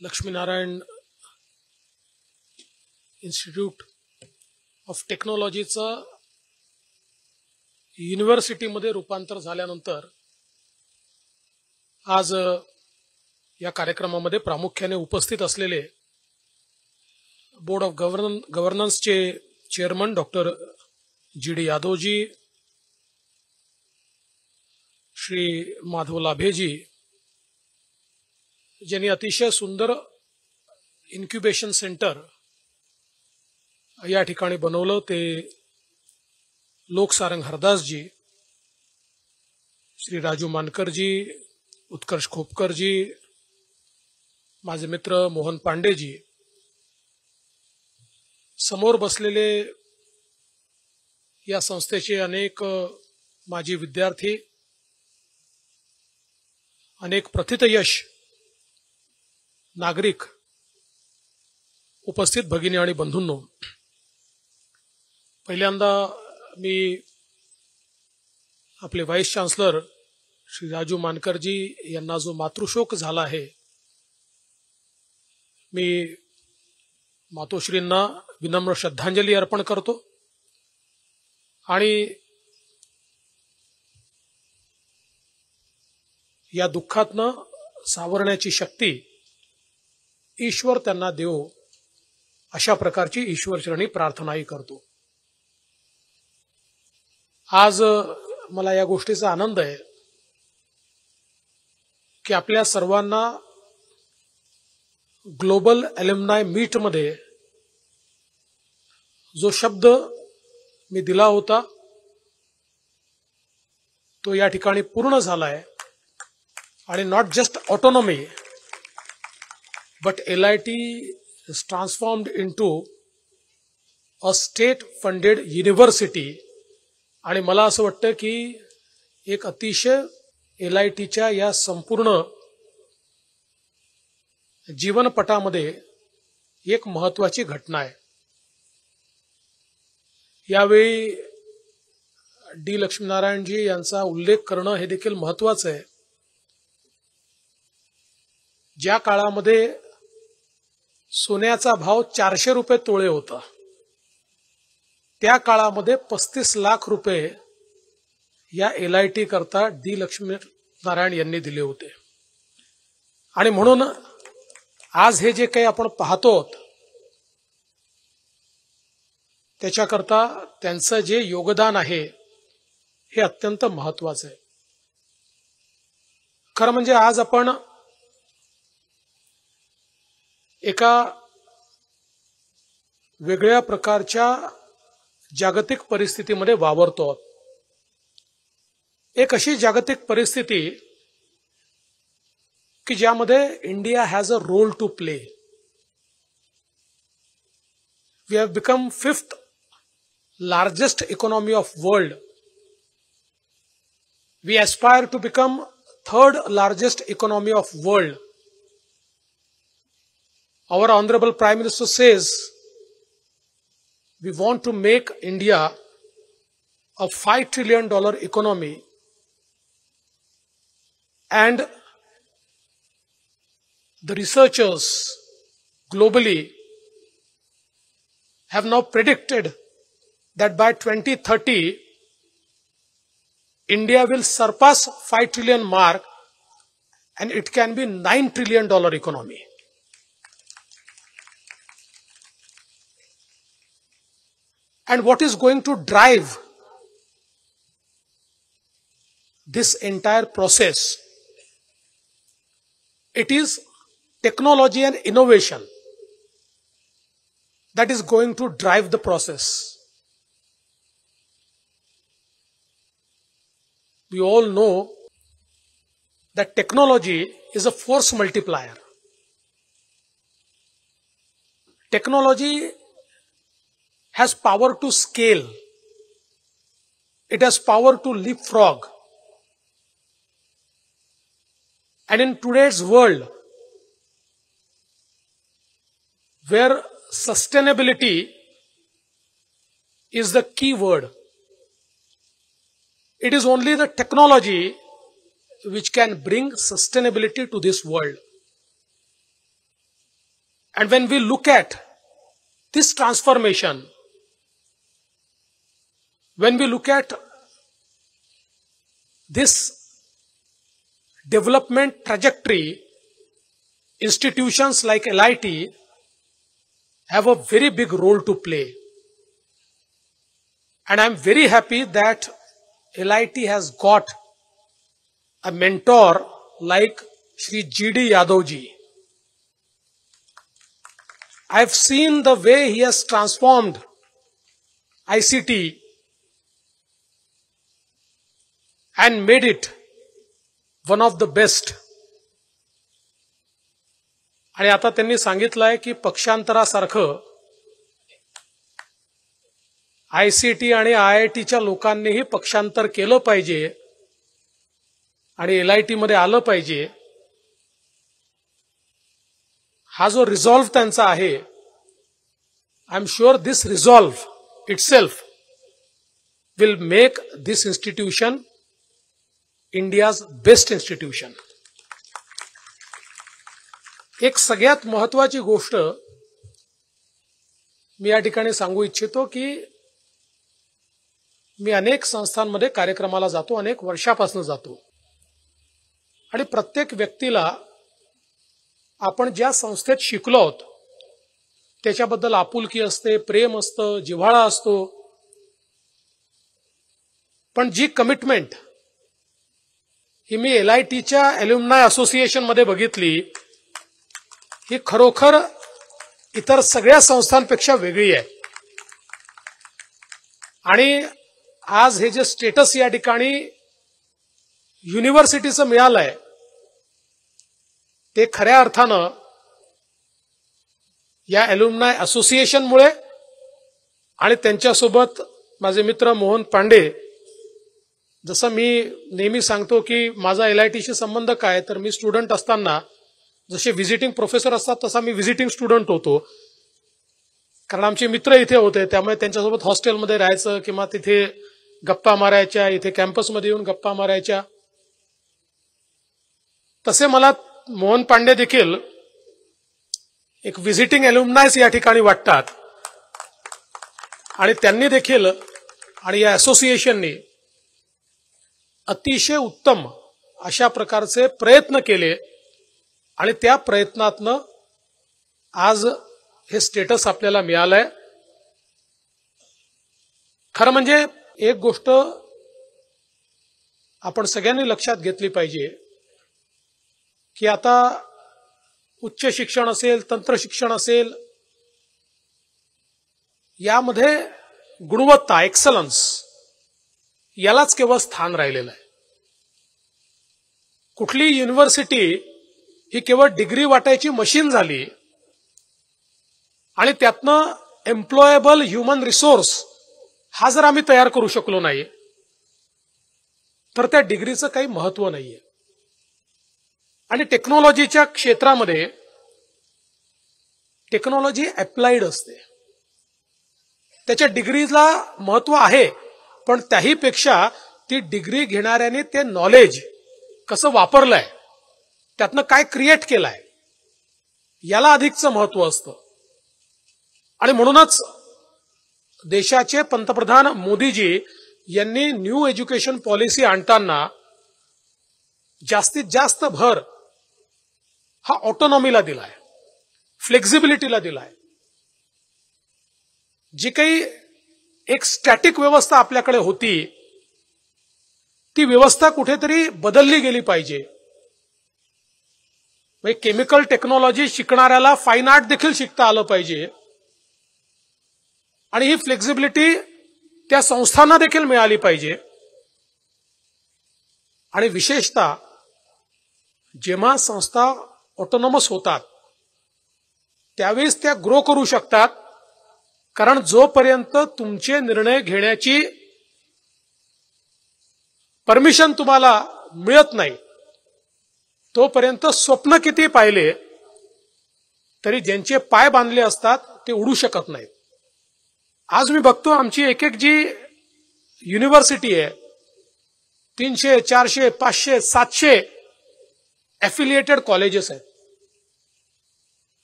Laxminarayan institute of टेक्नॉलॉजीचं युनिव्हर्सिटीमध्ये रूपांतर झाल्यानंतर आज या कार्यक्रमामध्ये प्रामुख्याने उपस्थित असलेले board of govern गव्हर्नन्सचे chairman doctor G D Yadavji Shri Madhav Labheji ज्यांनी अतिशय सुंदर इन्क्युबेशन सेंटर या ठिकाणी बनवलं ते लोकसारंग हरदासजी श्री राजू मानकरजी उत्कर्ष खोपकरजी माझे मित्र मोहन पांडेजी समोर बसलेले या संस्थेचे अनेक माजी विद्यार्थी अनेक प्रथितयश नागरिक उपस्थित भगिनी आणि बंधूंनो पहिल्यांदा मी आपले व्हाईस चान्सलर श्री राजू मानकरजी यांना जो मातृशोक झाला आहे मी मातोश्रींना विनम्र श्रद्धांजली अर्पण करतो आणि या दुःखातनं सावरण्याची शक्ती ईश्वर त्यांना देव अशा प्रकारची ईश्वरचरणी प्रार्थनाही करतो. आज मला या गोष्टीचा आनंद आहे की आपल्या सर्वांना ग्लोबल मीट मीटमध्ये जो शब्द मी दिला होता तो या ठिकाणी पूर्ण झालाय. आणि not just autonomy but L I T into into a state funded university आणि मला असं वाटतं की एक अतिशय एल आय टीच्या या संपूर्ण जीवनपटामध्ये एक महत्वाची घटना आहे. यावेळी डी लक्ष्मीनारायणजी यांचा उल्लेख करणं हे देखील महत्वाचं आहे. ज्या काळामध्ये सोन्याचा भाव चारशे रुपये तोळे होता. त्या काळामध्ये पस्तीस लाख रुपये या एल आय टी करता डी लक्ष्मी नारायण यांनी दिले होते. आणि म्हणून आज हे जे काही आपण पाहतो त्याच्याकरता त्यांचं जे योगदान आहे हे अत्यंत महत्वाचं आहे. खरं म्हणजे आज आपण एका वेगळ्या प्रकारच्या जागतिक परिस्थितीमध्ये वावरतो. आहोत. एक अशी जागतिक परिस्थिती की ज्यामध्ये India has a role to play we have become fifth largest economy of world we aspire to become third largest economy of world our honorable prime minister says we want to make india a 5 trillion dollar economy and the researchers globally have now predicted that by 2030 india will surpass 5 trillion mark and it can be 9 trillion dollar economy and what is going to drive this entire process? It is technology and innovation that is going to drive the process. We all know that technology is a force multiplier. Technology has power to scale. It has power to leapfrog. And in today's world, where sustainability is the key word, it is only the technology which can bring sustainability to this world. And when we look at this transformation, when we look at this development trajectory, institutions like LIT have a very big role to play. And I'm very happy that LIT has got a mentor like Sri G.D. Yadavji. I've seen the way he has transformed ICT and made it one of the best. आणि आता त्यांनी सांगितलंय की पक्षांतरासारखं I C T आणि I I टीच्या लोकांनीही पक्षांतर केलं पाहिजे आणि एल आय टीमध्ये आलं पाहिजे हा जो रिझॉल्व्ह त्यांचा आहे I am sure this resolve it self will make this institution India's best institution. एक सगळ्यात महत्वाची गोष्ट मी या ठिकाणी सांगू इच्छितो की मी अनेक संस्थांमध्ये कार्यक्रमाला जातो अनेक वर्षापासून जातो. आणि प्रत्येक व्यक्तीला आपण ज्या संस्थेत शिकलो आहोत त्याच्याबद्दल आपुलकी असते प्रेम असतं जिव्हाळा असतो. पण जी कमिटमेंट ही मी एल आय टीच्या अल्युमनाय असोसिएशनमध्ये बघितली. ही खरोखर इतर सगळ्या संस्थांपेक्षा वेगळी आहे. आणि आज हे जे स्टेटस या ठिकाणी युनिव्हर्सिटीचं मिळालंय ते खऱ्या अर्थानं या अल्युमनाय असोसिएशनमुळे आणि त्यांच्यासोबत माझे मित्र मोहन पांडे जसं मी नेहमी सांगतो की माझा एल आय टीशी संबंध काय तर मी स्टुडंट असताना जसे व्हिजिटिंग प्रोफेसर असतात तसा मी व्हिजिटिंग स्टुडंट होतो. कारण आमचे मित्र इथे होते त्यामुळे त्यांच्यासोबत हॉस्टेलमध्ये राहायचं किंवा तिथे गप्पा मारायच्या इथे कॅम्पसमध्ये येऊन गप्पा मारायच्या. तसे मला मोहन पांडे देखील एक व्हिजिटिंग अल्युमनायस या ठिकाणी वाटतात. आणि त्यांनी देखील आणि या असोसिएशननी अतिशय उत्तम अशा प्रकारचे प्रयत्न केले आणि त्या प्रयत्नातनं आज हे स्टेटस आपल्याला मिळालंय. खरं म्हणजे एक गोष्ट आपण सगळ्यांनी लक्षात घेतली पाहिजे की आता उच्च शिक्षण असेल तंत्र शिक्षण असेल यामध्ये गुणवत्ता एक्सलन्स यालाच केवळ स्थान राहिलेलं आहे. कुठली युनिव्हर्सिटी ही केवळ डिग्री वाटायची मशीन झाली आणि त्यातनं एम्प्लॉयबल ह्युमन रिसोर्स हा जर आम्ही तयार करू शकलो नाही तर त्या डिग्रीचं काही महत्त्व नाहीये. आणि टेक्नॉलॉजीच्या क्षेत्रामध्ये टेक्नॉलॉजी अप्लाइड असते. त्याच्या डिग्रीला महत्त्व आहे. पण त्याहीपेक्षा ती डिग्री घेणाऱ्याने ते नॉलेज कसं वापरलंय त्यातनं काय क्रिएट केलंय याला अधिकचं महत्त्व असतं. आणि म्हणूनच देशाचे पंतप्रधान मोदीजी यांनी न्यू एज्युकेशन पॉलिसी आणताना जास्तीत जास्त भर हा ऑटोनॉमीला दिलाय फ्लेक्झिबिलिटीला दिलाय. जी काही एक स्टॅटिक व्यवस्था आपल्याकडे होती. ती व्यवस्था कुठेतरी बदलली गेली पाहिजे. म्हणजे केमिकल टेक्नॉलॉजी शिकणाऱ्याला फाईन आर्ट देखील शिकता आलं पाहिजे. आणि ही फ्लेक्झिबिलिटी त्या संस्थांना देखील मिळाली पाहिजे. आणि विशेषतः जेव्हा संस्था ऑटोनॉमस होतात त्यावेळेस त्या ग्रो करू शकतात. कारण जोपर्यंत तुमचे निर्णय घेण्याची परमिशन तुम्हाला मिळत नाही तोपर्यंत स्वप्न किती पाहिले तरी ज्यांचे पाय बांधले असतात ते उडू शकत नाहीत. आज मी बघतो आमची एक एक जी युनिव्हर्सिटी आहे तीनशे चारशे पाचशे सातशे एफिलिएटेड कॉलेजेस आहेत.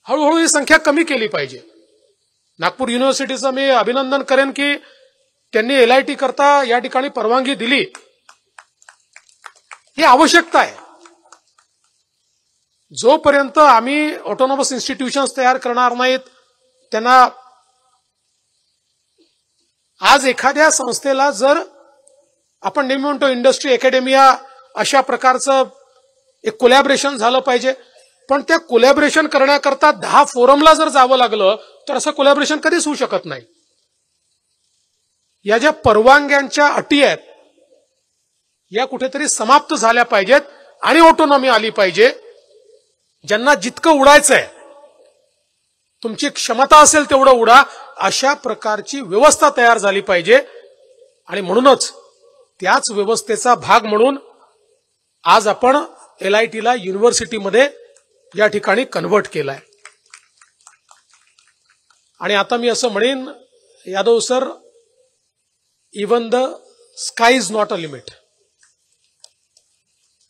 हळूहळू ही संख्या कमी केली पाहिजे. नागपूर युनिव्हर्सिटीचं मी अभिनंदन करेन की त्यांनी एल आय टी करता या ठिकाणी परवानगी दिली. ही आवश्यकता आहे. जोपर्यंत आम्ही ऑटोनॉमस इन्स्टिट्यूशन्स तयार करणार नाहीत त्यांना आज एखाद्या संस्थेला जर आपण नेहमी म्हणतो इंडस्ट्री अकॅडमिया अशा प्रकारचं एक कोलॅबरेशन झालं पाहिजे. पण त्या कोलॅबरेशन करण्याकरता दहा फोरमला जर जावं लागलं तर असं कोलॅबरेशन कधीच होऊ शकत नाही. या ज्या परवानग्यांच्या अटी आहेत या कुठेतरी समाप्त झाल्या पाहिजेत आणि ऑटोनॉमी आली पाहिजे. ज्यांना जितकं उडायचं आहे तुमची क्षमता असेल तेवढं उडा. अशा प्रकारची व्यवस्था तयार झाली पाहिजे. आणि म्हणूनच त्याच व्यवस्थेचा भाग म्हणून आज आपण एल आय टीला युनिव्हर्सिटीमध्ये या ठिकाणी कन्व्हर्ट केलाय. आणि आता मी असं म्हणेन Yadav sir even the sky is not a limit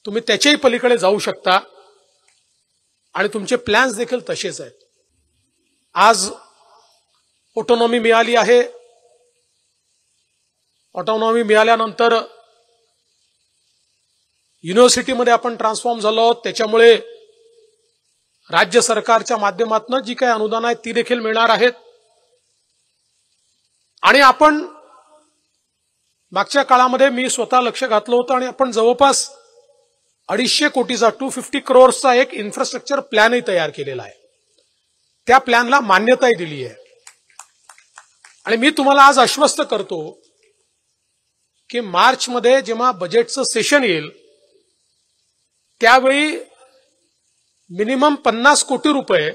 तुम्ही त्याच्याही पलीकडे जाऊ शकता आणि तुमचे प्लॅन्स देखील तसेच आहेत. आज ऑटोनॉमी मिळाली आहे. ऑटोनॉमी मिळाल्यानंतर युनिव्हर्सिटीमध्ये आपण ट्रान्सफॉर्म झालो आहोत. त्याच्यामुळे राज्य सरकारच्या माध्यमातून जी काही अनुदान आहे ती देखील मिळणार आहेत. आणि आपण मागच्या काळामध्ये मी स्वतः लक्ष घातलं होतं आणि आपण जवळपास अडीचशे कोटीचा टू फिफ्टी क्रोअर्सचा एक इन्फ्रास्ट्रक्चर प्लॅनही तयार केलेला आहे. त्या प्लॅनला मान्यताही दिली आहे. आणि मी तुम्हाला आज आश्वस्त करतो की मार्चमध्ये जेव्हा बजेटचं सेशन येईल त्यावेळी मिनिमम पन्नास कोटी रुपये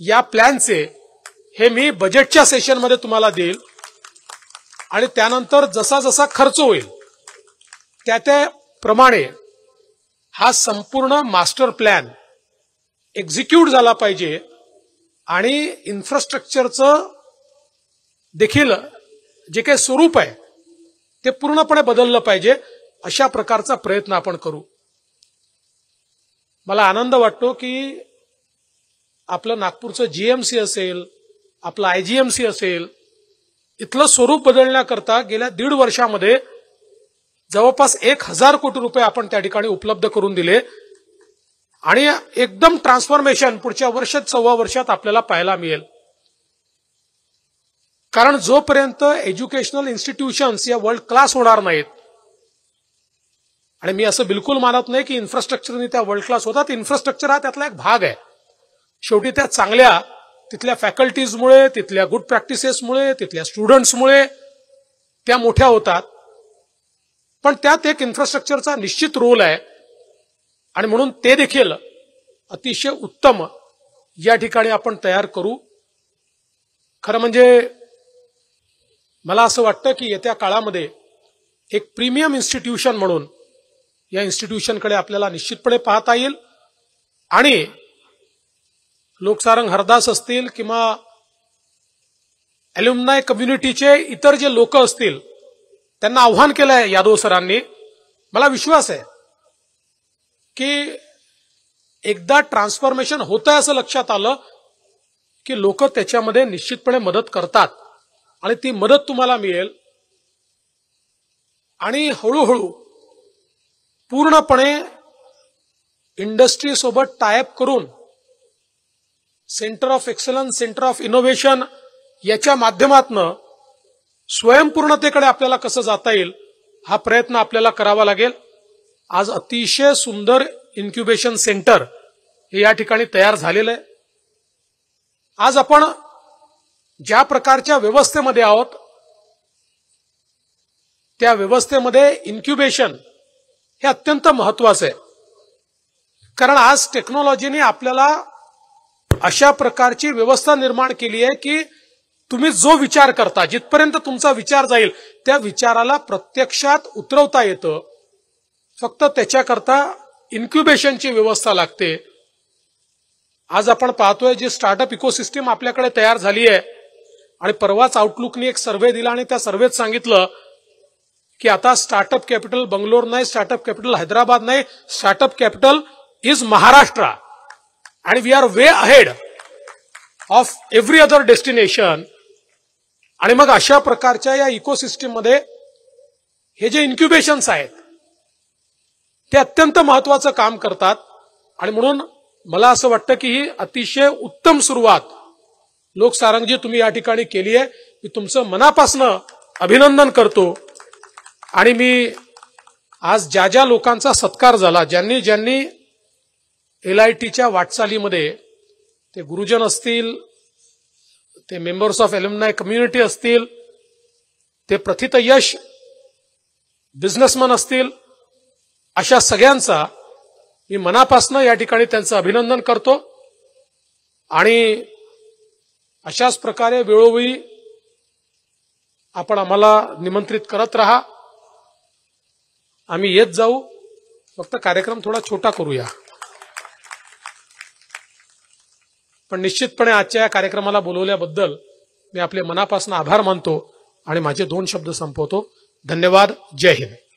या प्लॅनचे हे मी बजेटच्या सेशनमध्ये तुम्हाला देईल. आणि त्यानंतर जसा जसा खर्च होईल त्या त्याप्रमाणे हा संपूर्ण मास्टर प्लॅन एक्झिक्यूट झाला पाहिजे आणि इन्फ्रास्ट्रक्चरचं देखील जे काही स्वरूप आहे ते पूर्णपणे बदललं पाहिजे अशा प्रकारचा प्रयत्न आपण करू. मला आनंद वाटतो की आपलं नागपूरचं जीएमसी असेल आपलं आयजीएमसी असेल इथलं स्वरूप बदलण्याकरता गेल्या दीड वर्षामध्ये जवळपास एक हजार कोटी रुपये आपण त्या ठिकाणी उपलब्ध करून दिले. आणि एकदम ट्रान्सफॉर्मेशन पुढच्या वर्षात सव्वा वर्षात आपल्याला पाहायला मिळेल. कारण जोपर्यंत एज्युकेशनल इन्स्टिट्यूशन्स या वर्ल्ड क्लास होणार नाहीत आणि मी असं बिलकुल मानत नाही की इन्फ्रास्ट्रक्चरनी त्या वर्ल्ड क्लास होतात. इन्फ्रास्ट्रक्चर हा त्यातला एक भाग आहे. शेवटी त्या चांगल्या तिथल्या फॅकल्टीजमुळे तिथल्या गुड प्रॅक्टिसेसमुळे तिथल्या स्टुडंट्समुळे त्या मोठ्या होतात. पण त्यात एक इन्फ्रास्ट्रक्चरचा निश्चित रोल आहे. आणि म्हणून ते देखील अतिशय उत्तम या ठिकाणी आपण तयार करू. खरं म्हणजे मला असं वाटतं की येत्या काळामध्ये एक प्रीमियम इन्स्टिट्यूशन म्हणून या इन्स्टिट्यूशनकडे आपल्याला निश्चितपणे पाहता येईल. आणि लोकसारंग हरदास असतील किंवा अल्युमनाय कम्युनिटीचे इतर जे लोक असतील त्यांना आव्हान केलं आहे यादव सरांनी. मला विश्वास आहे की एकदा ट्रान्सफॉर्मेशन होत आहे असं लक्षात आलं की लोक त्याच्यामध्ये निश्चितपणे मदत करतात. आणि ती मदत तुम्हाला मिळेल. आणि हळूहळू पूर्णपणे इंडस्ट्रीसोबत टायअप करून centre of excellence centre of innovation याच्या माध्यमातनं स्वयंपूर्णतेकडे आपल्याला कसं जाता येईल हा प्रयत्न आपल्याला करावा लागेल. आज अतिशय सुंदर इन्क्युबेशन सेंटर हे या ठिकाणी तयार झालेलं आहे. आज आपण ज्या प्रकारच्या व्यवस्थेमध्ये आहोत त्या व्यवस्थेमध्ये इन्क्युबेशन हे अत्यंत महत्वाचं आहे. कारण आज टेक्नॉलॉजीने आपल्याला अशा प्रकारची व्यवस्था निर्माण केली आहे की तुम्ही जो विचार करता जिथपर्यंत तुमचा विचार जाईल त्या विचाराला प्रत्यक्षात उतरवता येतं. फक्त त्याच्याकरता इन्क्युबेशनची व्यवस्था लागते. आज आपण पाहतोय जी स्टार्टअप इकोसिस्टीम आपल्याकडे तयार झाली आहे. आणि परवाच आउटलुकने एक सर्व्हे दिला आणि त्या सर्व्हेत सांगितलं की आता स्टार्टअप कॅपिटल बंगलोर नाही स्टार्टअप कॅपिटल हैदराबाद नाही स्टार्टअप कॅपिटल इज महाराष्ट्र. आणि we are way ahead of every other destination आणि मग अशा प्रकारच्या या इकोसिस्टीममध्ये हे जे इन्क्युबेशन्स आहेत ते अत्यंत महत्वाचं काम करतात. आणि म्हणून मला असं वाटतं की ही अतिशय उत्तम सुरुवात लोकसारंगजी तुम्ही या ठिकाणी केली आहे मी तुमचं मनापासनं अभिनंदन करतो. आणि मी आज ज्या ज्या लोकांचा सत्कार झाला ज्यांनी ज्यांनी एल आय टीच्या वाटचालीमध्ये ते गुरुजन असतील ते मेंबर्स ऑफ एल्युमनाय कम्युनिटी असतील ते प्रथित यश बिझनेसमन असतील अशा सगळ्यांचा मी मनापासनं या ठिकाणी त्यांचं अभिनंदन करतो. आणि अशाच प्रकारे वेळोवेळी आपण आम्हाला निमंत्रित करत राहा. आम्ही येत जाऊ. फक्त कार्यक्रम थोडा छोटा करूया. पण निश्चितपणे आजच्या या कार्यक्रमाला बोलवल्याबद्दल मी आपले मनापासून आभार मानतो आणि माझे दोन शब्द संपवतो. धन्यवाद. जय हिंद.